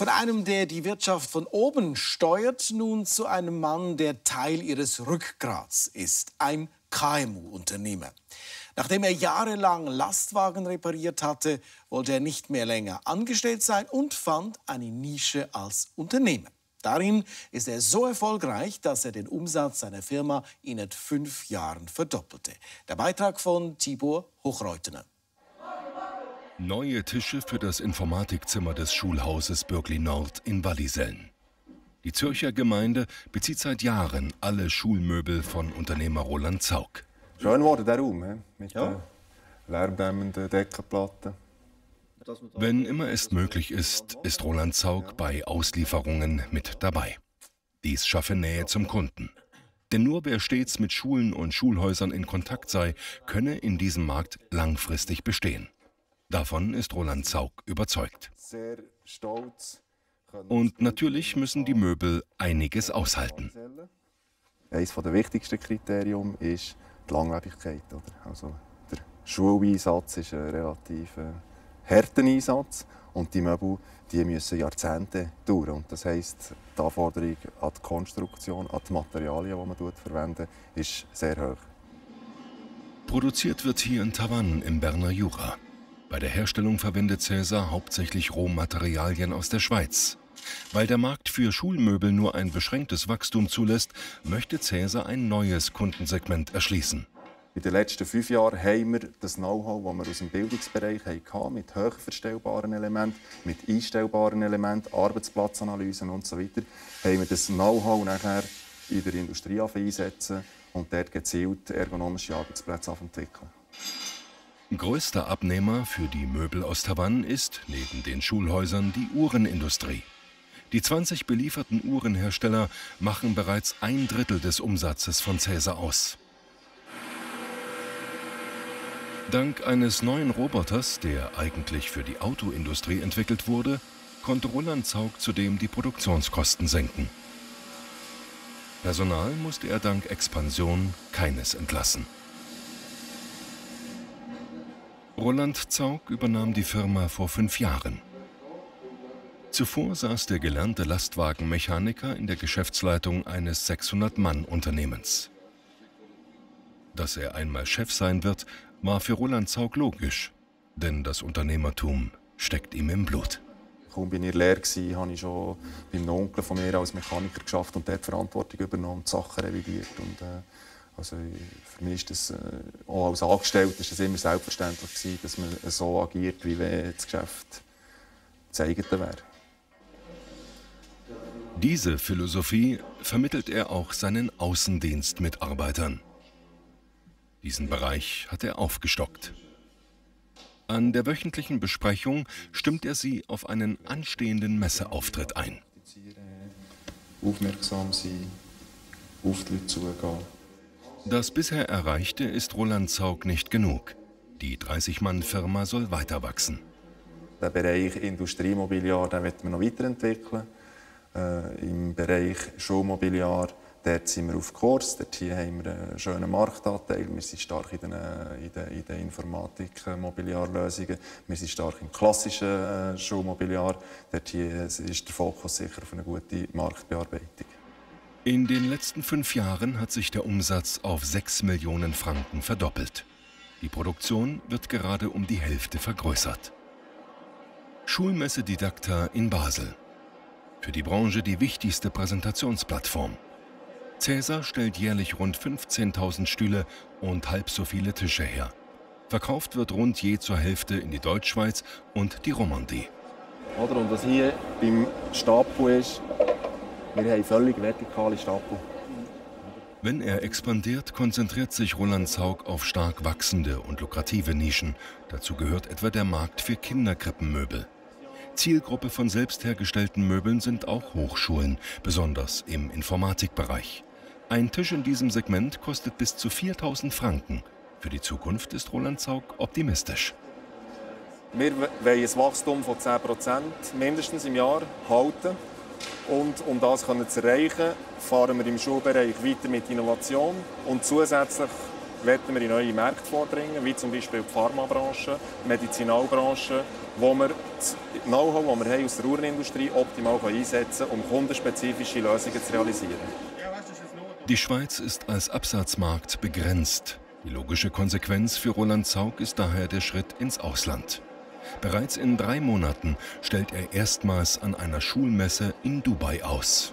Von einem, der die Wirtschaft von oben steuert, nun zu einem Mann, der Teil ihres Rückgrats ist. Ein KMU-Unternehmer. Nachdem er jahrelang Lastwagen repariert hatte, wollte er nicht mehr länger angestellt sein und fand eine Nische als Unternehmer. Darin ist er so erfolgreich, dass er den Umsatz seiner Firma in fünf Jahren verdoppelte. Der Beitrag von Tibor Hochreutener. Neue Tische für das Informatikzimmer des Schulhauses Bürgli Nord in Wallisellen. Die Zürcher Gemeinde bezieht seit Jahren alle Schulmöbel von Unternehmer Roland Zaug. Schön wurde der Raum, mit ja. der lärmdämmenden Deckenplatte. Wenn immer es möglich ist, ist Roland Zaug bei Auslieferungen mit dabei. Dies schaffe Nähe zum Kunden. Denn nur wer stets mit Schulen und Schulhäusern in Kontakt sei, könne in diesem Markt langfristig bestehen. Davon ist Roland Zaug überzeugt. Und natürlich müssen die Möbel einiges aushalten. Eines der wichtigsten Kriterien ist die Langlebigkeit. Also der Schuleinsatz ist ein relativ äh, harter Einsatz und die Möbel die müssen Jahrzehnte dauern. Und das heisst, die Anforderung an die Konstruktion, an die Materialien, die man verwendet, ist sehr hoch. Produziert wird hier in Tavannes im Berner Jura. Bei der Herstellung verwendet Cäsar hauptsächlich Rohmaterialien aus der Schweiz. Weil der Markt für Schulmöbel nur ein beschränktes Wachstum zulässt, möchte Cäsar ein neues Kundensegment erschließen. In den letzten fünf Jahren haben wir das Know-how, das wir aus dem Bildungsbereich hatten, mit hochverstellbaren Elementen, mit einstellbaren Elementen, Arbeitsplatzanalysen und so haben wir das Know-how nachher in der Industrie einsetzen und dort gezielt ergonomische Arbeitsplätze entwickeln. Größter Abnehmer für die Möbel aus Tavannes ist, neben den Schulhäusern, die Uhrenindustrie. Die 20 belieferten Uhrenhersteller machen bereits ein Drittel des Umsatzes von Cäsar aus. Dank eines neuen Roboters, der eigentlich für die Autoindustrie entwickelt wurde, konnte Roland Zaug zudem die Produktionskosten senken. Personal musste er dank Expansion keines entlassen. Roland Zaug übernahm die Firma vor fünf Jahren. Zuvor saß der gelernte Lastwagenmechaniker in der Geschäftsleitung eines 600-Mann-Unternehmens. Dass er einmal Chef sein wird, war für Roland Zaug logisch, denn das Unternehmertum steckt ihm im Blut. Kaum bin ich leer gewesen, habe ich schon beim Onkel von mir als Mechaniker geschafft und dort Verantwortung übernommen, die Sachen revidiert und äh, also für mich ist das, äh, auch als Angestellter ist es immer selbstverständlich gewesen, dass man so agiert, wie wenn das Geschäft das eigene wäre. Diese Philosophie vermittelt er auch seinen Außendienstmitarbeitern. Diesen Bereich hat er aufgestockt. An der wöchentlichen Besprechung stimmt er sie auf einen anstehenden Messeauftritt ein. Aufmerksam sein, auf die Leute zugehen. Das bisher Erreichte ist Roland Zaug nicht genug. Die 30-Mann-Firma soll weiter wachsen. Den Bereich Industriemobiliar den wird man noch weiterentwickeln. Äh, Im Bereich Schulmobiliar dort sind wir auf Kurs. Dort hier haben wir einen schönen Marktanteil. Wir sind stark in den, in den, in den Informatik-Mobiliarlösungen. Wir sind stark im klassischen äh, Schulmobiliar. Dort hier ist der Fokus sicher auf eine gute Marktbearbeitung. In den letzten fünf Jahren hat sich der Umsatz auf 6 Millionen Franken verdoppelt. Die Produktion wird gerade um die Hälfte vergrößert. Schulmesse Didakta in Basel. Für die Branche die wichtigste Präsentationsplattform. Cäsar stellt jährlich rund 15.000 Stühle und halb so viele Tische her. Verkauft wird rund je zur Hälfte in die Deutschschweiz und die Romandie. Oder, und was hier beim Stapel ist, wir haben völlig vertikale Stapel. Wenn er expandiert, konzentriert sich Roland Zaug auf stark wachsende und lukrative Nischen. Dazu gehört etwa der Markt für Kinderkrippenmöbel. Zielgruppe von selbst hergestellten Möbeln sind auch Hochschulen, besonders im Informatikbereich. Ein Tisch in diesem Segment kostet bis zu 4000 Franken. Für die Zukunft ist Roland Zaug optimistisch. Wir wollen ein Wachstum von 10% mindestens im Jahr halten. Und um das zu erreichen, fahren wir im Schulbereich weiter mit Innovation und zusätzlich wollen wir in neue Märkte vordringen, wie zum Beispiel die Pharmabranche, die Medizinalbranche, wo wir das Know-how, das wir aus der Uhrenindustrie optimal einsetzen können, um kundenspezifische Lösungen zu realisieren. Die Schweiz ist als Absatzmarkt begrenzt. Die logische Konsequenz für Roland Zaug ist daher der Schritt ins Ausland. Bereits in drei Monaten stellt er erstmals an einer Schulmesse in Dubai aus.